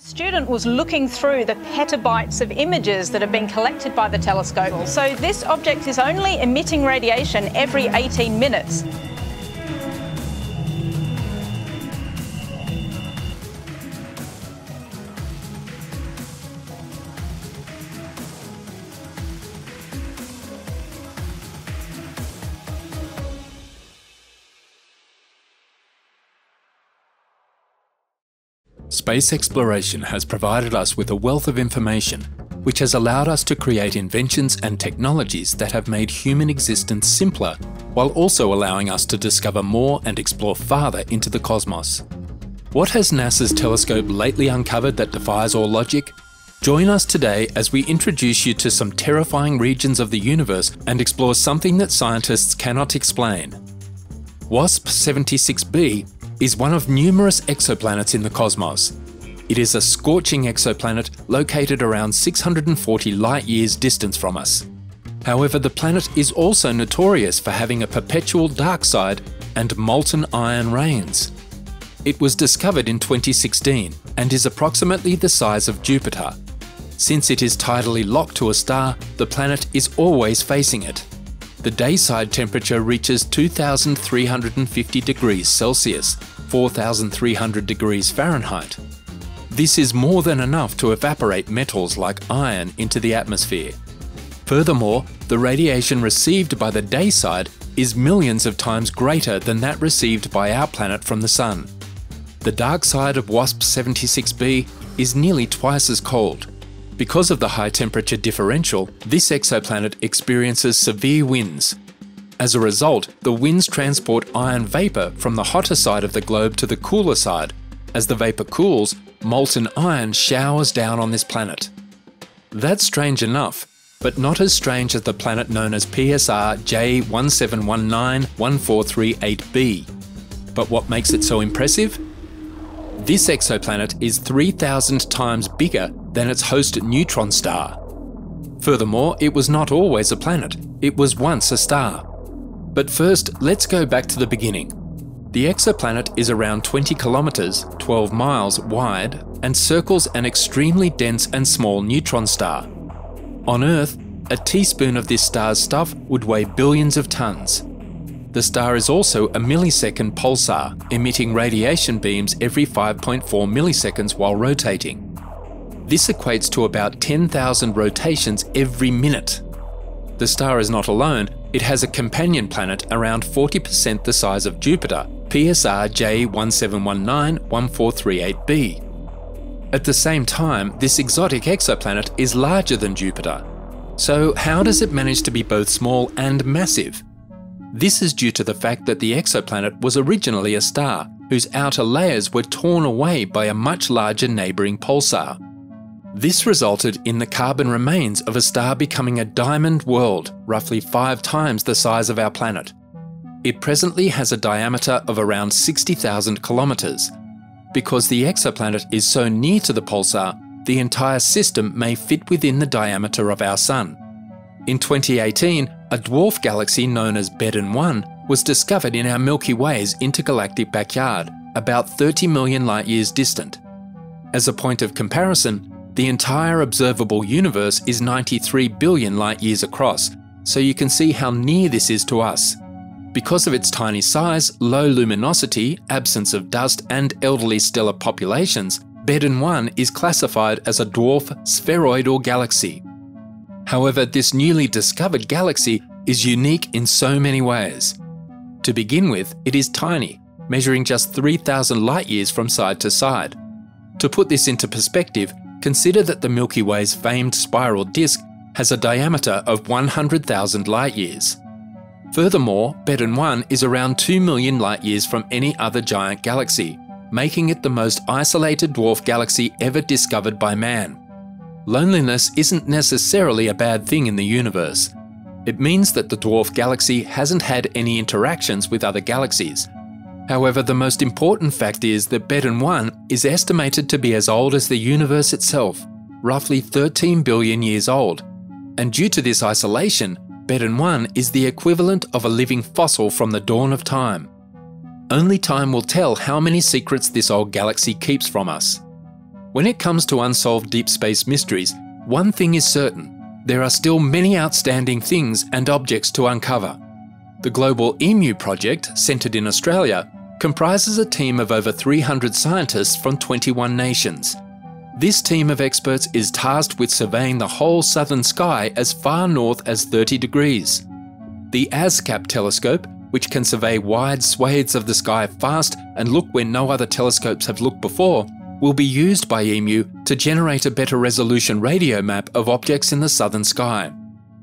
A student was looking through the petabytes of images that have been collected by the telescope. So this object is only emitting radiation every 18 minutes. Space exploration has provided us with a wealth of information, which has allowed us to create inventions and technologies that have made human existence simpler, while also allowing us to discover more and explore farther into the cosmos. What has NASA's telescope lately uncovered that defies all logic? Join us today as we introduce you to some terrifying regions of the universe and explore something that scientists cannot explain. WASP 76b is one of numerous exoplanets in the cosmos. It is a scorching exoplanet located around 640 light years distance from us. However, the planet is also notorious for having a perpetual dark side and molten iron rains. It was discovered in 2016 and is approximately the size of Jupiter. Since it is tidally locked to a star, the planet is always facing it. The dayside temperature reaches 2,350 degrees Celsius, 4,300 degrees Fahrenheit. This is more than enough to evaporate metals like iron into the atmosphere. Furthermore, the radiation received by the dayside is millions of times greater than that received by our planet from the Sun. The dark side of WASP 76b is nearly twice as cold, because of the high temperature differential, this exoplanet experiences severe winds. As a result, the winds transport iron vapour from the hotter side of the globe to the cooler side. As the vapour cools, molten iron showers down on this planet. That's strange enough, but not as strange as the planet known as PSR J17191438b. But what makes it so impressive? This exoplanet is 3,000 times bigger than its host neutron star. Furthermore, it was not always a planet, it was once a star. But first, let's go back to the beginning. The exoplanet is around 20 kilometres, 12 miles wide, and circles an extremely dense and small neutron star. On Earth, a teaspoon of this star's stuff would weigh billions of tonnes. The star is also a millisecond pulsar, emitting radiation beams every 5.4 milliseconds while rotating. This equates to about 10,000 rotations every minute. The star is not alone, it has a companion planet around 40% the size of Jupiter, PSR J1719-1438b. At the same time, this exotic exoplanet is larger than Jupiter. So, how does it manage to be both small and massive? This is due to the fact that the exoplanet was originally a star, whose outer layers were torn away by a much larger neighbouring pulsar. This resulted in the carbon remains of a star becoming a diamond world, roughly five times the size of our planet. It presently has a diameter of around 60,000 kilometres. Because the exoplanet is so near to the pulsar, the entire system may fit within the diameter of our Sun. In 2018, a dwarf galaxy known as Bedin 1 was discovered in our Milky Way's intergalactic backyard, about 30 million light years distant. As a point of comparison, the entire observable universe is 93 billion light years across, so you can see how near this is to us. Because of its tiny size, low luminosity, absence of dust, and elderly stellar populations, Bedin 1 is classified as a dwarf spheroidal galaxy. However, this newly discovered galaxy is unique in so many ways. To begin with, it is tiny, measuring just 3,000 light years from side to side. To put this into perspective, Consider that the Milky Way's famed spiral disk has a diameter of 100,000 light years. Furthermore, Bedin 1 is around 2 million light years from any other giant galaxy, making it the most isolated dwarf galaxy ever discovered by man. Loneliness isn't necessarily a bad thing in the universe. It means that the dwarf galaxy hasn't had any interactions with other galaxies, However, the most important fact is that Bedin 1 is estimated to be as old as the universe itself, roughly 13 billion years old. And due to this isolation, Bedin 1 is the equivalent of a living fossil from the dawn of time. Only time will tell how many secrets this old galaxy keeps from us. When it comes to unsolved deep space mysteries, one thing is certain there are still many outstanding things and objects to uncover. The Global EMU project, centred in Australia, comprises a team of over 300 scientists from 21 nations. This team of experts is tasked with surveying the whole southern sky as far north as 30 degrees. The ASKAP telescope, which can survey wide swathes of the sky fast and look where no other telescopes have looked before, will be used by EMU to generate a better resolution radio map of objects in the southern sky.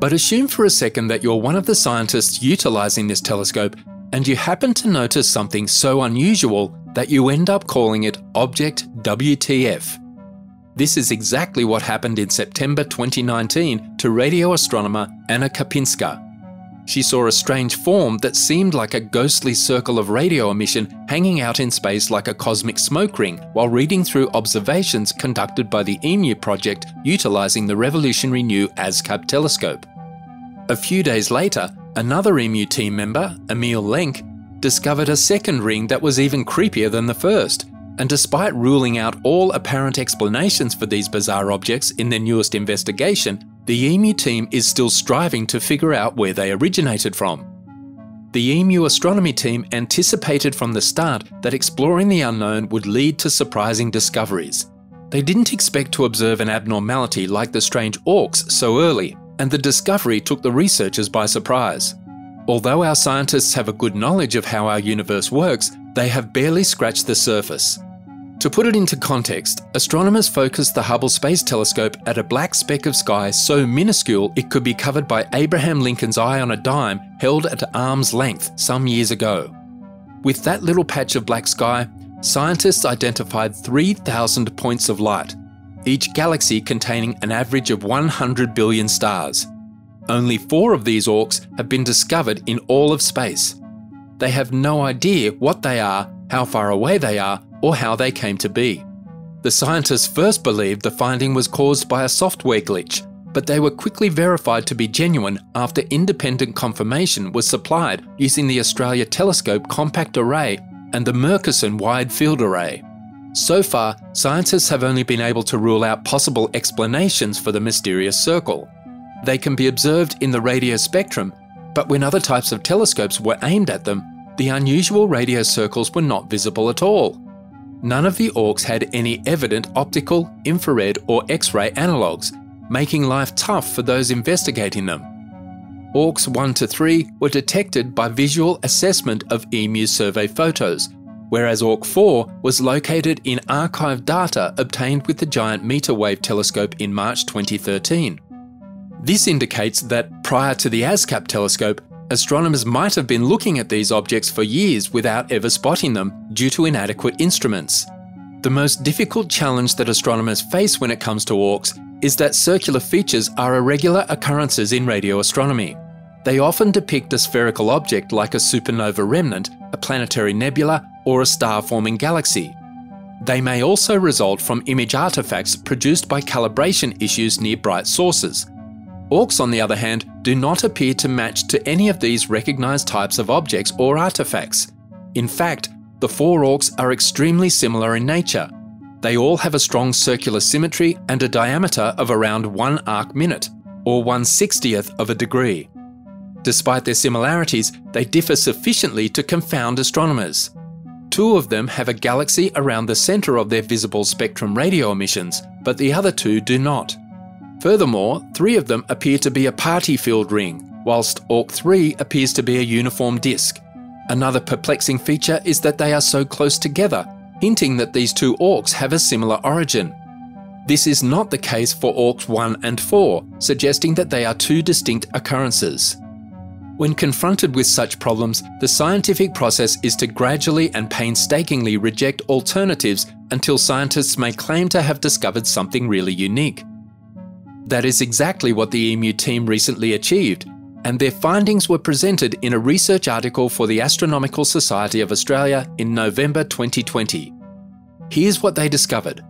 But assume for a second that you're one of the scientists utilising this telescope and you happen to notice something so unusual that you end up calling it Object WTF. This is exactly what happened in September 2019 to radio astronomer Anna Kapinska, she saw a strange form that seemed like a ghostly circle of radio emission hanging out in space like a cosmic smoke ring while reading through observations conducted by the EMU project utilizing the revolutionary new ASKAP telescope. A few days later, another EMU team member, Emil Lenc, discovered a second ring that was even creepier than the first. And despite ruling out all apparent explanations for these bizarre objects in their newest investigation, the EMU team is still striving to figure out where they originated from. The EMU astronomy team anticipated from the start that exploring the unknown would lead to surprising discoveries. They didn't expect to observe an abnormality like the strange ORCs so early, and the discovery took the researchers by surprise. Although our scientists have a good knowledge of how our universe works, they have barely scratched the surface. To put it into context, astronomers focused the Hubble Space Telescope at a black speck of sky so minuscule it could be covered by Abraham Lincoln's eye on a dime held at arm's length some years ago. With that little patch of black sky, scientists identified 3,000 points of light, each galaxy containing an average of 100 billion stars. Only four of these ORCs have been discovered in all of space. They have no idea what they are, how far away they are, or how they came to be. The scientists first believed the finding was caused by a software glitch, but they were quickly verified to be genuine after independent confirmation was supplied using the Australia Telescope Compact Array and the Murchison Wide Field Array. So far, scientists have only been able to rule out possible explanations for the mysterious circle. They can be observed in the radio spectrum, but when other types of telescopes were aimed at them, the unusual radio circles were not visible at all. None of the ORCs had any evident optical, infrared, or X ray analogues, making life tough for those investigating them. ORCs 1 to 3 were detected by visual assessment of EMU survey photos, whereas ORC 4 was located in archived data obtained with the Giant Meter Wave Telescope in March 2013. This indicates that prior to the ASKAP telescope, astronomers might have been looking at these objects for years without ever spotting them due to inadequate instruments. The most difficult challenge that astronomers face when it comes to ORCs is that circular features are irregular occurrences in radio astronomy. They often depict a spherical object like a supernova remnant, a planetary nebula, or a star forming galaxy. They may also result from image artifacts produced by calibration issues near bright sources, ORCs, on the other hand, do not appear to match to any of these recognised types of objects or artefacts. In fact, the four ORCs are extremely similar in nature. They all have a strong circular symmetry and a diameter of around 1 arc minute, or 1 60th of a degree. Despite their similarities, they differ sufficiently to confound astronomers. Two of them have a galaxy around the centre of their visible spectrum radio emissions, but the other two do not. Furthermore, three of them appear to be a party filled ring, whilst ORC 3 appears to be a uniform disk. Another perplexing feature is that they are so close together, hinting that these two ORCs have a similar origin. This is not the case for ORCs 1 and 4, suggesting that they are two distinct occurrences. When confronted with such problems, the scientific process is to gradually and painstakingly reject alternatives until scientists may claim to have discovered something really unique. That is exactly what the EMU team recently achieved, and their findings were presented in a research article for the Astronomical Society of Australia in November 2020. Here's what they discovered.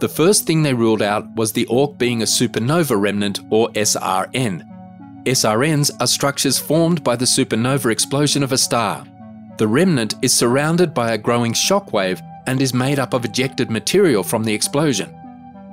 The first thing they ruled out was the ORC being a supernova remnant or SRN. SRNs are structures formed by the supernova explosion of a star. The remnant is surrounded by a growing shock wave and is made up of ejected material from the explosion.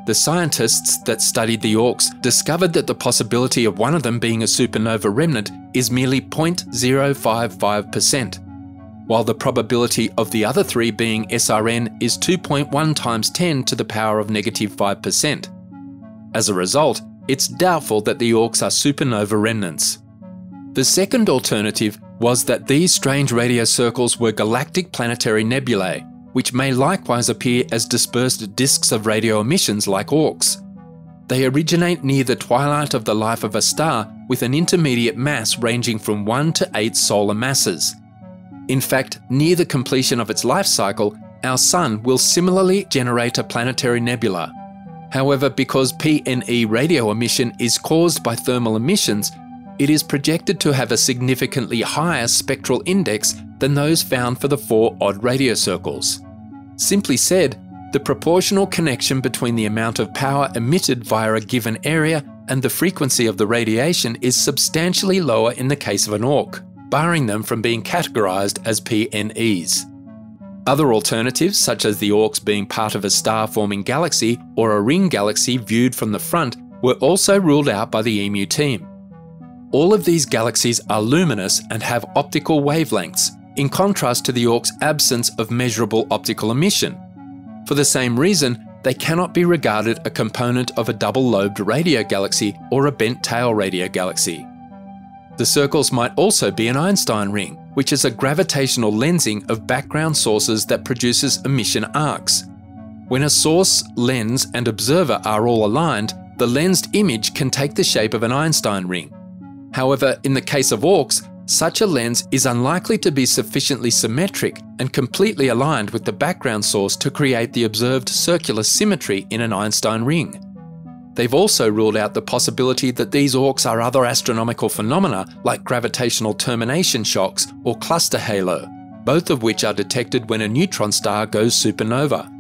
The scientists that studied the Orcs discovered that the possibility of one of them being a supernova remnant is merely 0.055%, while the probability of the other three being SRN is 2.1 times 10 to the power of negative 5%. As a result, it's doubtful that the Orcs are supernova remnants. The second alternative was that these strange radio circles were galactic planetary nebulae, which may likewise appear as dispersed disks of radio emissions like Orcs. They originate near the twilight of the life of a star with an intermediate mass ranging from 1 to 8 solar masses. In fact, near the completion of its life cycle, our Sun will similarly generate a planetary nebula. However, because PNE radio emission is caused by thermal emissions, it is projected to have a significantly higher spectral index than those found for the four odd radio circles. Simply said, the proportional connection between the amount of power emitted via a given area and the frequency of the radiation is substantially lower in the case of an orc, barring them from being categorized as PNEs. Other alternatives, such as the orcs being part of a star forming galaxy or a ring galaxy viewed from the front, were also ruled out by the EMU team. All of these galaxies are luminous and have optical wavelengths, in contrast to the Orc's absence of measurable optical emission. For the same reason, they cannot be regarded a component of a double lobed radio galaxy or a bent tail radio galaxy. The circles might also be an Einstein ring, which is a gravitational lensing of background sources that produces emission arcs. When a source, lens, and observer are all aligned, the lensed image can take the shape of an Einstein ring. However, in the case of orcs, such a lens is unlikely to be sufficiently symmetric and completely aligned with the background source to create the observed circular symmetry in an Einstein ring. They've also ruled out the possibility that these orcs are other astronomical phenomena like gravitational termination shocks or cluster halo, both of which are detected when a neutron star goes supernova.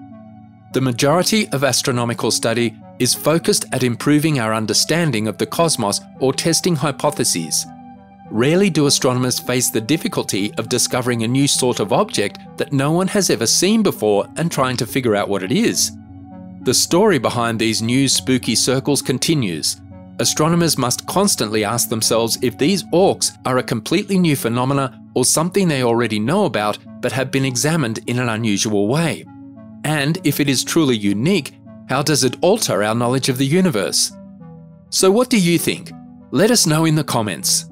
The majority of astronomical study is focused at improving our understanding of the cosmos or testing hypotheses. Rarely do astronomers face the difficulty of discovering a new sort of object that no one has ever seen before and trying to figure out what it is. The story behind these new spooky circles continues. Astronomers must constantly ask themselves if these orcs are a completely new phenomena or something they already know about but have been examined in an unusual way. And if it is truly unique, how does it alter our knowledge of the universe? So, what do you think? Let us know in the comments.